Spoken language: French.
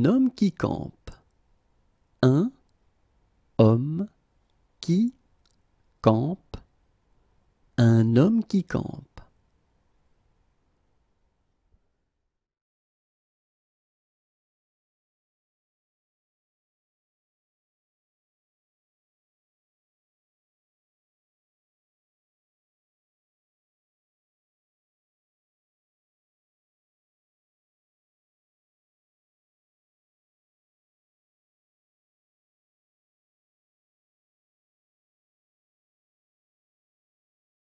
Un homme qui campe. Un homme qui campe. Un homme qui campe.